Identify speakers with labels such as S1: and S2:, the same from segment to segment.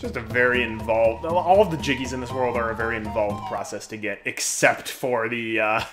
S1: It's just a very involved... All of the Jiggies in this world are a very involved process to get, except for the, uh...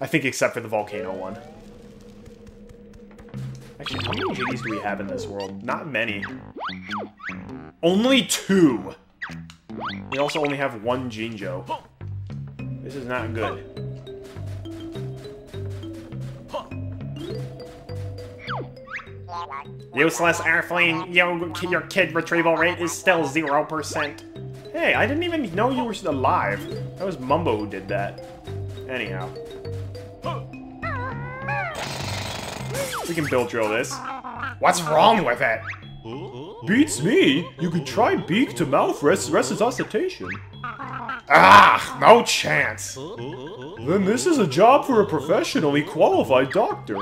S1: I think except for the volcano one. Actually, how many Jiggies do we have in this world? Not many. Only two! We also only have one Jinjo. This is not good. Useless Earthling, your, your kid retrieval rate is still 0%. Hey, I didn't even know you were alive. That was Mumbo who did that. Anyhow. We can build drill this. What's wrong with it? Beats me. You could try beak to mouth res resuscitation. Ah, no chance. Then this is a job for a professionally qualified doctor.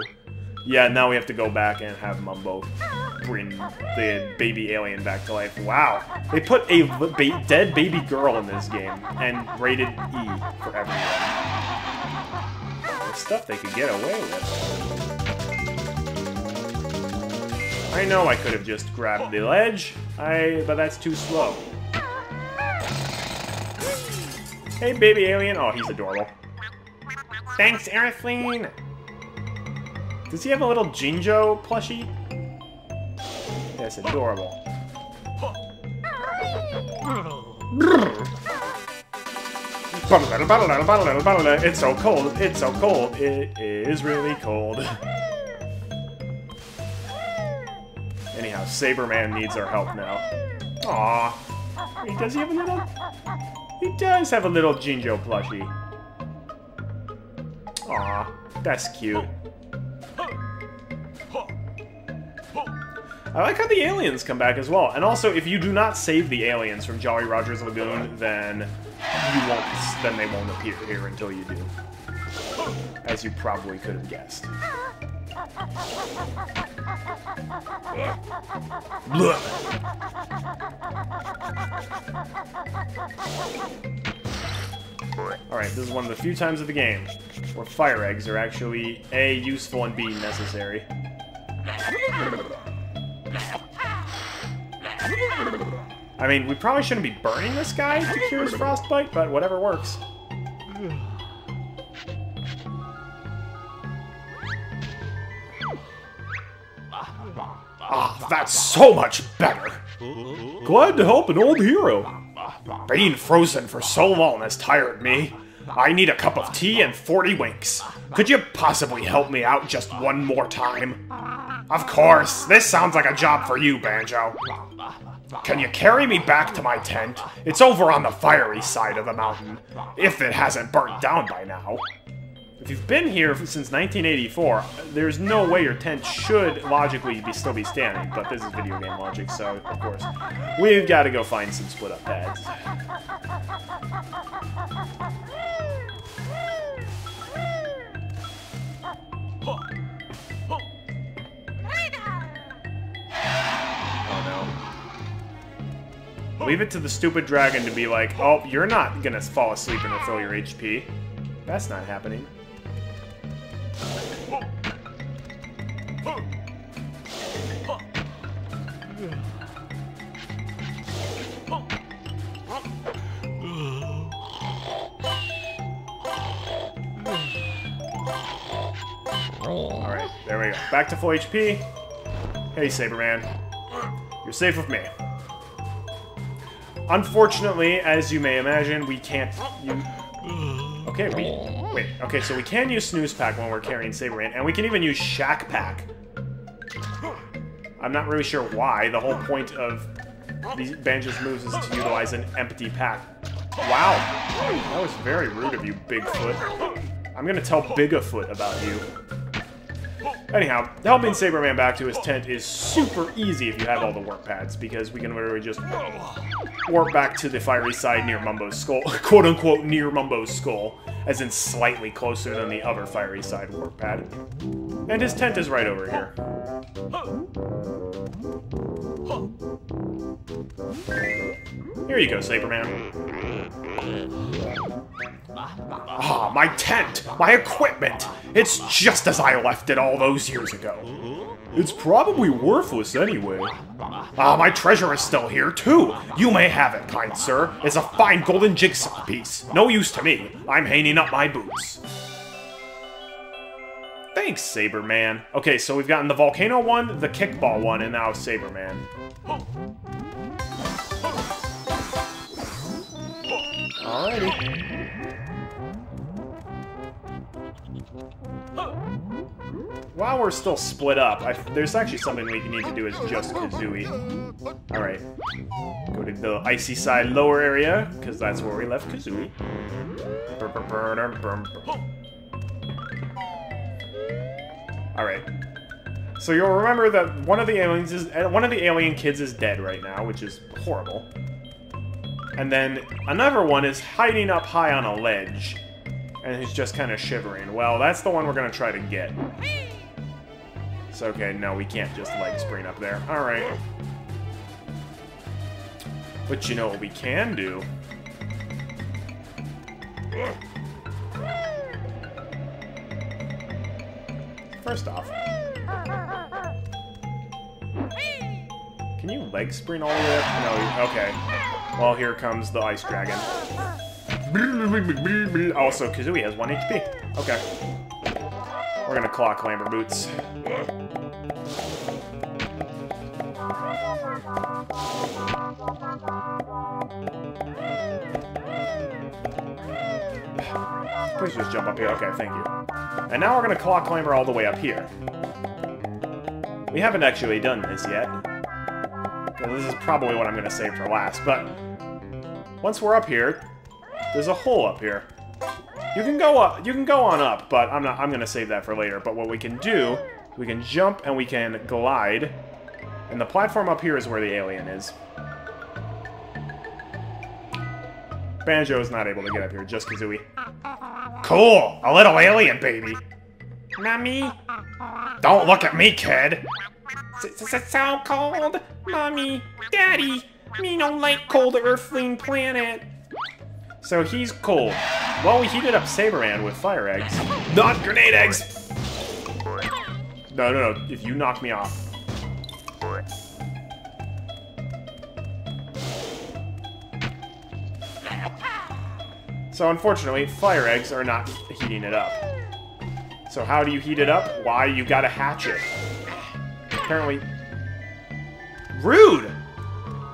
S1: Yeah, now we have to go back and have Mumbo bring the baby alien back to life. Wow. They put a ba dead baby girl in this game and rated E for everyone. The stuff they could get away with. I know I could have just grabbed the ledge, I but that's too slow. Hey, baby alien. Oh, he's adorable. Thanks, Earthling! Does he have a little Jinjo plushie? Yes, adorable. It's so cold, it's so cold, it is really cold. Anyhow, Sabreman needs our help now. Aww. Does he have a little... He does have a little Jinjo plushie. Aw, that's cute. I like how the aliens come back as well. And also, if you do not save the aliens from Jolly Roger's Lagoon, then you won't. Then they won't appear here until you do, as you probably could have guessed. Alright, this is one of the few times of the game where fire eggs are actually A, useful, and B, necessary. I mean, we probably shouldn't be burning this guy to cure his frostbite, but whatever works. Ah, that's so much better! Glad to help an old hero. Being frozen for so long has tired me. I need a cup of tea and 40 winks. Could you possibly help me out just one more time? Of course, this sounds like a job for you, Banjo. Can you carry me back to my tent? It's over on the fiery side of the mountain, if it hasn't burnt down by now. If you've been here since 1984, there's no way your tent should logically be still be standing, but this is video game logic, so of course, we've got to go find some split-up pads. Leave it to the stupid dragon to be like, oh, you're not gonna fall asleep and refill your HP. That's not happening. Alright, there we go. Back to full HP. Hey, Sabreman. You're safe with me. Unfortunately, as you may imagine, we can't... Okay, we... Wait, okay, so we can use Snooze Pack when we're carrying Sabreman, and we can even use Shack Pack. I'm not really sure why. The whole point of these Banjo's moves is to utilize an empty pack. Wow! That was very rude of you, Bigfoot. I'm gonna tell Bigafoot about you. Anyhow, helping Sabreman back to his tent is super easy if you have all the warp pads, because we can literally just warp back to the fiery side near Mumbo's skull, quote-unquote near Mumbo's skull, as in slightly closer than the other fiery side warp pad. And his tent is right over here. Here you go, Sabreman. Ah, my tent! My equipment! It's just as I left it all those years ago. It's probably worthless anyway. Ah, my treasure is still here, too. You may have it, kind sir. It's a fine golden jigsaw piece. No use to me. I'm hanging up my boots. Thanks, Sabreman. Okay, so we've gotten the Volcano one, the Kickball one, and now Sabreman. Alrighty. While we're still split up, I, there's actually something we need to do as just Kazooie. Alright. Go to the icy side lower area, because that's where we left Kazooie. Alright. So you'll remember that one of the aliens is uh, one of the alien kids is dead right now, which is horrible. And then another one is hiding up high on a ledge. And he's just kind of shivering. Well, that's the one we're going to try to get. It's okay, no, we can't just leg spring up there. Alright. But you know what we can do? First off... Can you leg spring all the way up? No, okay. Well, here comes the Ice Dragon. Oh, also, Kazooie has 1 HP. Okay. We're gonna claw Clamber Boots. Please just jump up here. Okay, thank you. And now we're gonna claw climber all the way up here. We haven't actually done this yet. This is probably what I'm gonna save for last, but once we're up here, there's a hole up here. You can go up, you can go on up, but I'm not I'm gonna save that for later. But what we can do, we can jump and we can glide. And the platform up here is where the alien is. Banjo is not able to get up here, just Kazooie. Cool! A little alien baby! Me? Don't look at me, kid!
S2: Does it sound cold? Mommy, Daddy, me don't like cold earthling planet.
S1: So he's cold. Well, we heated up Sabreman with fire eggs. Not grenade eggs! No, no, no. If you knock me off. So unfortunately, fire eggs are not heating it up. So how do you heat it up? Why, you gotta hatch it. Apparently... Rude!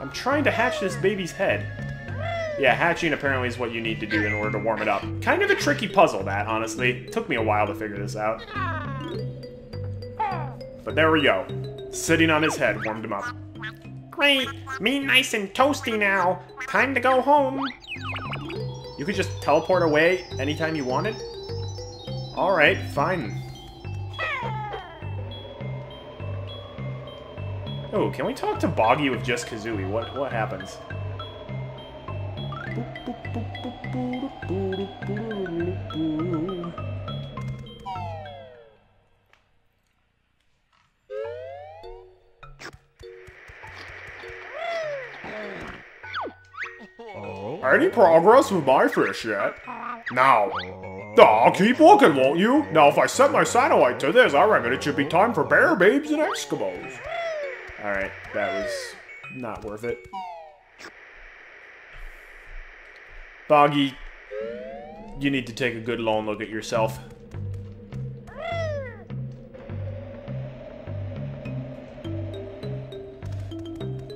S1: I'm trying to hatch this baby's head. Yeah, hatching apparently is what you need to do in order to warm it up. Kind of a tricky puzzle, that, honestly. Took me a while to figure this out. But there we go. Sitting on his head warmed him up.
S2: Great! Me nice and toasty now. Time to go home.
S1: You could just teleport away anytime you wanted? Alright, fine. Oh, can we talk to Boggy with just Kazooie? What what happens? Oh. Any progress with my fish yet? Now. I'll keep looking, won't you? Now, if I set my satellite to this, I reckon it should be time for bear babes and Eskimos. Alright, that was not worth it. Boggy, you need to take a good long look at yourself.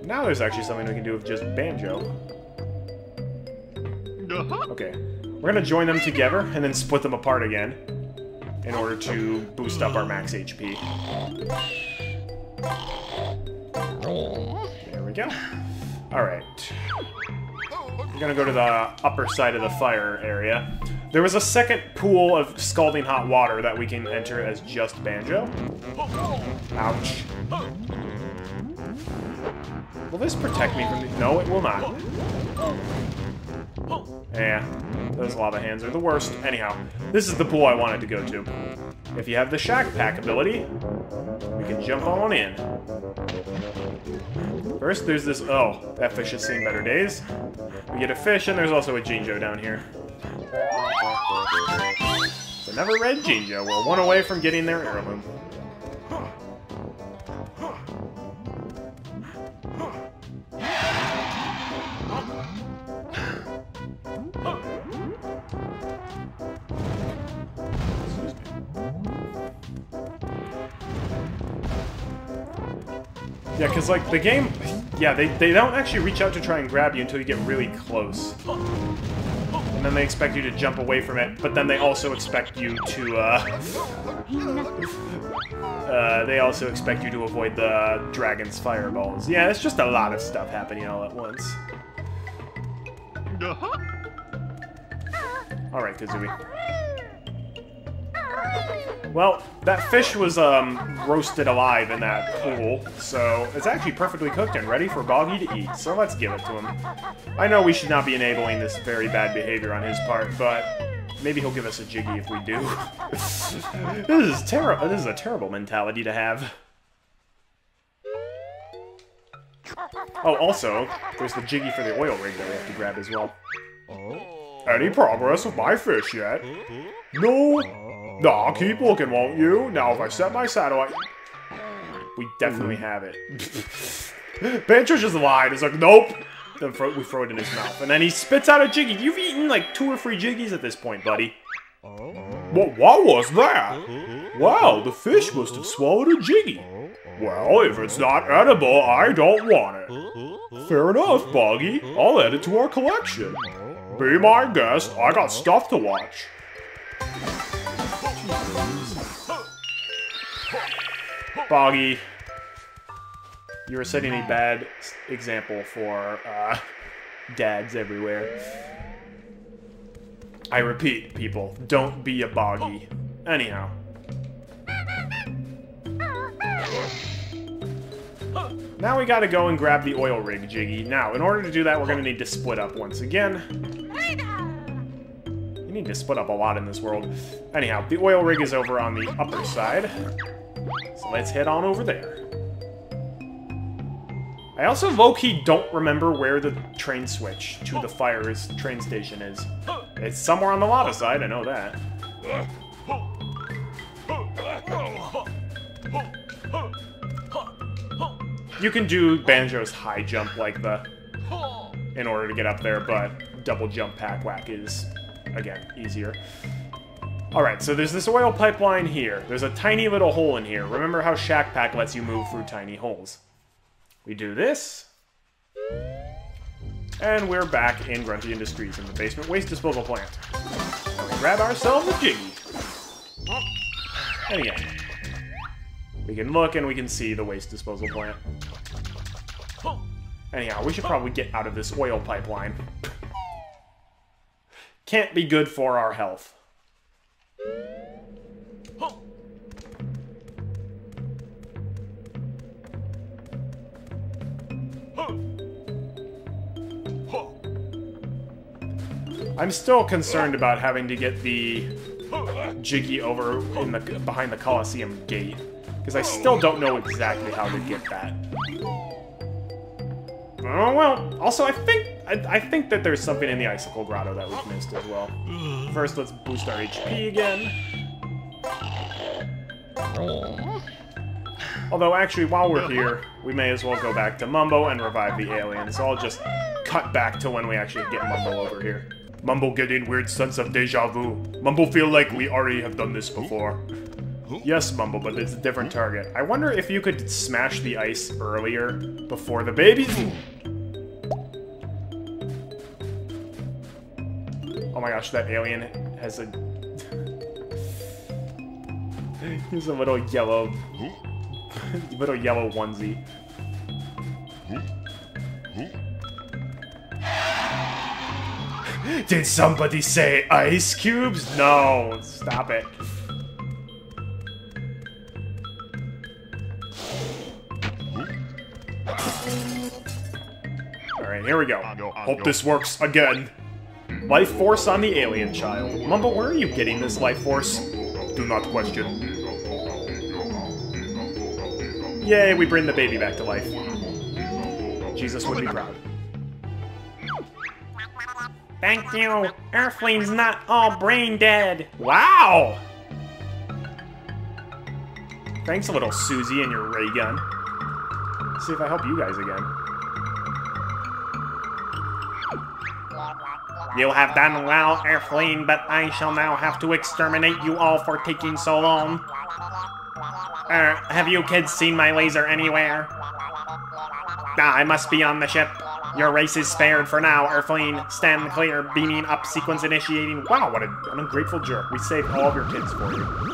S1: Now there's actually something we can do with just Banjo. Uh-huh. Okay. We're gonna join them together and then split them apart again in order to boost up our max HP. There we go. Alright. We're gonna go to the upper side of the fire area. There was a second pool of scalding hot water that we can enter as just Banjo. Ouch. Will this protect me from the- No, it will not. Yeah, those lava hands are the worst. Anyhow, this is the pool I wanted to go to. If you have the Shack Pack ability, we can jump on in. First, there's this... Oh, that fish has seen better days. We get a fish, and there's also a Jinjo down here. So never red Jinjo. We're one away from getting their heirloom. Yeah, because, like, the game... Yeah, they, they don't actually reach out to try and grab you until you get really close. And then they expect you to jump away from it, but then they also expect you to, uh... uh they also expect you to avoid the dragon's fireballs. Yeah, it's just a lot of stuff happening all at once. Alright, Kazooie. Well, that fish was um, roasted alive in that pool, so it's actually perfectly cooked and ready for Boggy to eat, so let's give it to him. I know we should not be enabling this very bad behavior on his part, but maybe he'll give us a jiggy if we do. this is terrible. This is a terrible mentality to have. Oh, also, there's the jiggy for the oil rig that we have to grab as well. Any progress with my fish yet? No? Nah, keep looking, won't you? Now, if I set my satellite... We definitely mm-hmm. have it. Banjo's just lied. It's like, nope. Then we throw it in his mouth. And then he spits out a Jiggy. You've eaten like two or three Jiggies at this point, buddy. Oh. What, what was that? Wow, the fish must have swallowed a Jiggy. Well, if it's not edible, I don't want it. Fair enough, Boggy. I'll add it to our collection. Be my guest. I got stuff to watch. Boggy, you are setting a bad example for uh, dads everywhere. I repeat, people, don't be a Boggy. Anyhow. Now we gotta go and grab the oil rig, Jiggy. Now, in order to do that, we're gonna need to split up once again You need to split up a lot in this world. Anyhow, the oil rig is over on the upper side. Let's head on over there. I also low-key don't remember where the train switch to the fire's train station is. It's somewhere on the lava side, I know that. You can do Banjo's high jump like the... in order to get up there, but double jump pack whack is again, easier. Alright, so there's this oil pipeline here. There's a tiny little hole in here. Remember how Shack Pack lets you move through tiny holes. We do this. And we're back in Grunty Industries in the basement waste disposal plant. And we grab ourselves a Jiggy. And again. We can look and we can see the waste disposal plant. Anyhow, we should probably get out of this oil pipeline can't be good for our health. I'm still concerned about having to get the Jiggy over in the behind the Coliseum gate, because I still don't know exactly how to get that. Oh well, also I think I, I, think that there's something in the Icicle Grotto that we've missed as well. First, let's boost our HP again. Although, actually, while we're here, we may as well go back to Mumbo and revive the alien, so I'll just cut back to when we actually get Mumbo over here. Mumbo getting weird sense of deja vu. Mumbo feel like we already have done this before. Yes, Mumbo, but it's a different target. I wonder if you could smash the ice earlier, before the babies... my gosh, that alien has a... He's a little yellow... little yellow onesie. Did somebody say ice cubes? No, stop it. Alright, here we go. Hope this works again. Life force on the alien child. Mumbo, where are you getting this life force? Do not question. Yay, we bring the baby back to life. Jesus would be proud.
S2: Thank you. Earthling's not all brain dead.
S1: Wow! Thanks a little Susie and your ray gun. Let's see if I help you guys again.
S2: You have done well, Earthling, but I shall now have to exterminate you all for taking so long. Er, have you kids seen my laser anywhere?
S1: Ah, I must be on the ship. Your race is spared for now, Earthling. Stand clear, beaming up, sequence initiating. Wow, what an ungrateful jerk. We saved all of your kids for you.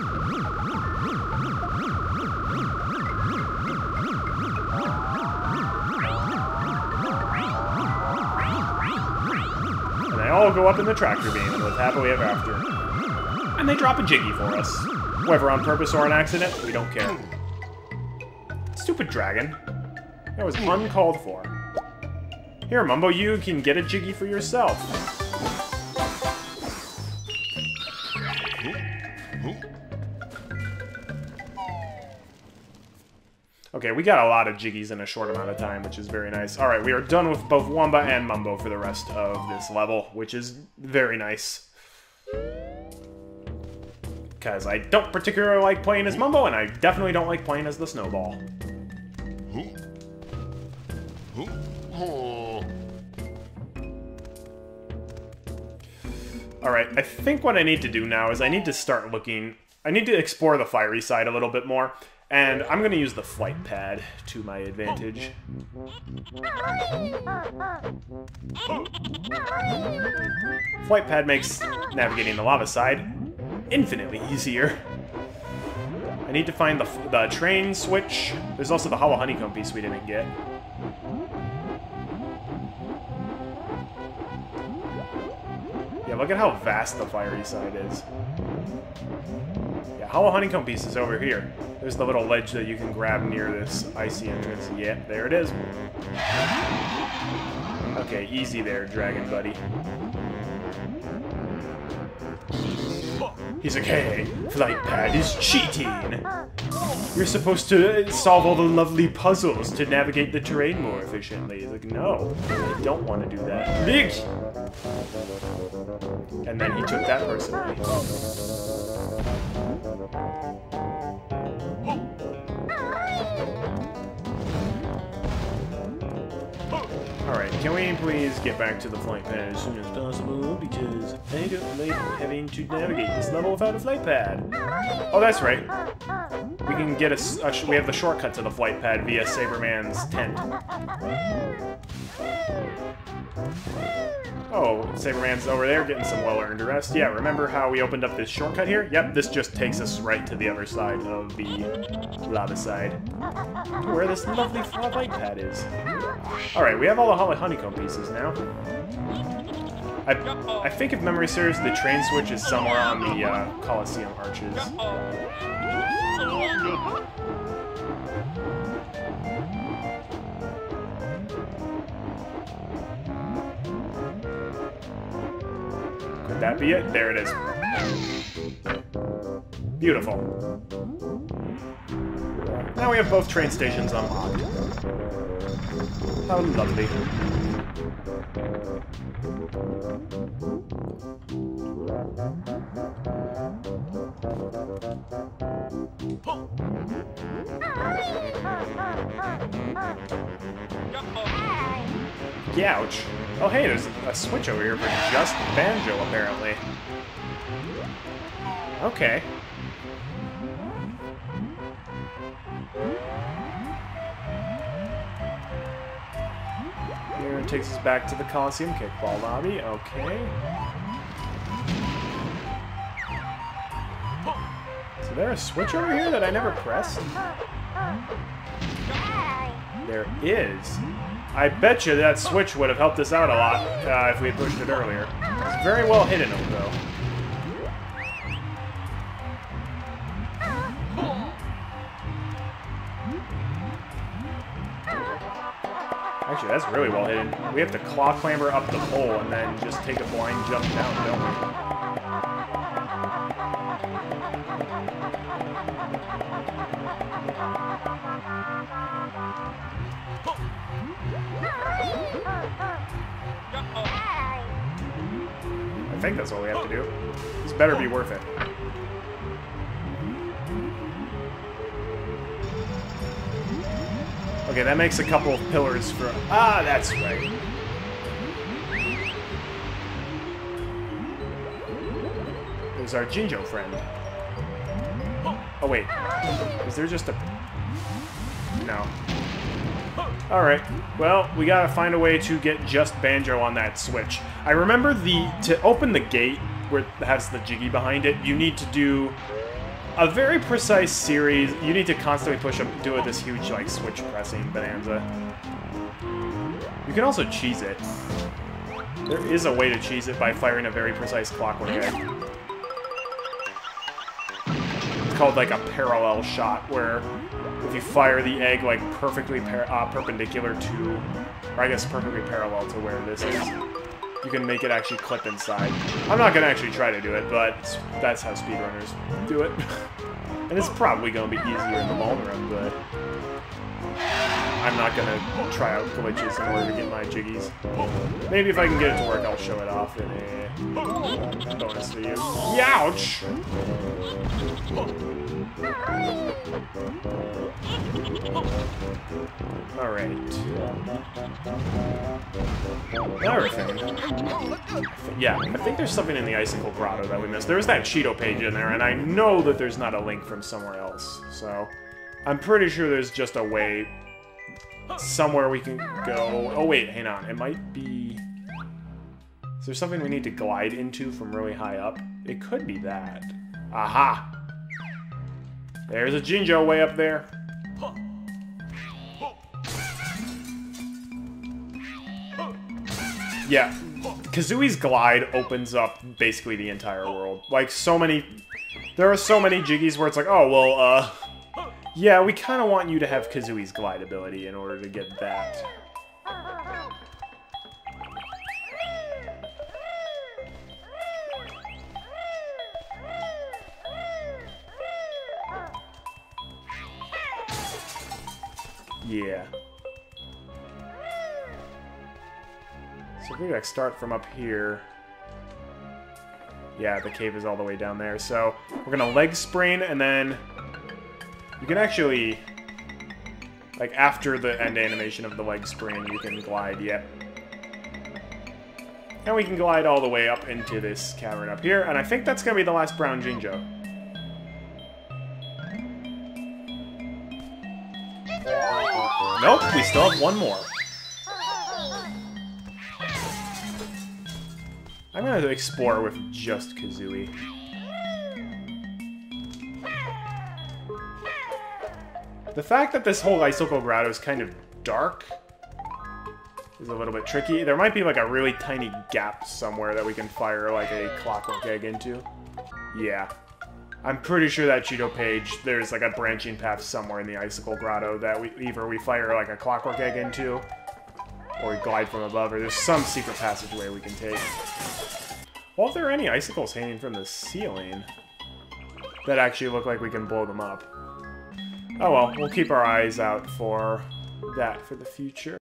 S1: Go up in the tractor beam and live happily ever after. And they drop a jiggy for us. Whether on purpose or an accident, we don't care. Stupid dragon. That was uncalled for. Here, Mumbo, you can get a jiggy for yourself. Okay, we got a lot of jiggies in a short amount of time, which is very nice. Alright, we are done with both Wumba and Mumbo for the rest of this level, which is very nice. Because I don't particularly like playing as Mumbo, and I definitely don't like playing as the Snowball. Alright, I think what I need to do now is I need to start looking... I need to explore the fiery side a little bit more, and I'm going to use the flight pad to my advantage. Flight pad makes navigating the lava side infinitely easier. I need to find the, the train switch. There's also the hollow honeycomb piece we didn't get. Look at how vast the fiery side is. Yeah, hollow honeycomb piece is over here. There's the little ledge that you can grab near this icy entrance. Yeah, there it is. Okay, easy there, dragon buddy. He's like, hey, flight pad is cheating. You're supposed to solve all the lovely puzzles to navigate the terrain more efficiently. He's like, no, I don't want to do that. Big. And then he took that personally. Can we please get back to the flight pad as soon as possible? Because I don't like having to navigate this level without a flight pad. Oh, that's right. We can get a, a we have the shortcut to the flight pad via Sabreman's tent. Oh, Sabreman's over there getting some well-earned rest. Yeah, remember how we opened up this shortcut here? Yep, this just takes us right to the other side of the lava side. Where this lovely flight pad is. Alright, we have all the hollow honeycomb pieces now. I, I think if memory serves, the train switch is somewhere on the uh, Colosseum arches. Could that be it? There it is. Beautiful. Now we have both train stations unlocked. How lovely. Oh hey, there's a switch over here for just Banjo, apparently. Okay. Takes us back to the Coliseum kickball lobby. Okay. Is there a switch over here that I never pressed? There is. I bet you that switch would have helped us out a lot uh, if we had pushed it earlier. It's very well hidden, though. That's really well hidden. We have to claw clamber up the pole and then just take a blind jump down, don't we? I think that's all we have to do. This better be worth it. Okay, that makes a couple of pillars for... Ah, that's right. There's our Jinjo friend. Oh, wait. Is there just a... No. Alright, well, we gotta find a way to get just Banjo on that switch. I remember the to open the gate where it has the Jiggy behind it, you need to do a very precise series. You need to constantly push up, do it this huge, like, switch pressing bonanza. You can also cheese it. There is a way to cheese it by firing a very precise clockwork egg. It's called, like, a parallel shot, where if you fire the egg like perfectly uh, perpendicular to, or I guess perfectly parallel to where this is, you can make it actually clip inside. I'm not going to actually try to do it, but that's how speedrunners do it. and it's probably going to be easier in the long run, but I'm not to try out glitches in order to get my jiggies. Maybe if I can get it to work, I'll show it off in a bonus video. Youch! Alright. Everything. Yeah, I think there's something in the Icicle Grotto that we missed. There's that Cheato page in there, and I know that there's not a link from somewhere else. So, I'm pretty sure there's just a way somewhere we can go. Oh, wait, hang on. It might be... Is there something we need to glide into from really high up? It could be that. Aha! There's a Jinjo way up there. Yeah, Kazooie's Glide opens up basically the entire world. Like, so many... There are so many Jiggies where it's like, oh, well, uh... Yeah, we kind of want you to have Kazooie's Glide ability in order to get that. Yeah. So maybe I start from up here. Yeah, the cave is all the way down there. So we're gonna leg spring, and then you can actually, like after the end animation of the leg spring, you can glide. Yep. And we can glide all the way up into this cavern up here, and I think that's gonna be the last brown Jinjo. Nope, we still have one more. I'm gonna explore with just Kazooie. The fact that this whole Icicle Grotto is kind of dark is a little bit tricky. There might be like a really tiny gap somewhere that we can fire like a clockwork egg into. Yeah. I'm pretty sure that Cheato page, there's like a branching path somewhere in the Icicle Grotto that we either we fire like a clockwork egg into, or we glide from above, or there's some secret passageway we can take. Well, if there are any icicles hanging from the ceiling that actually look like we can blow them up. Oh well, we'll keep our eyes out for that for the future.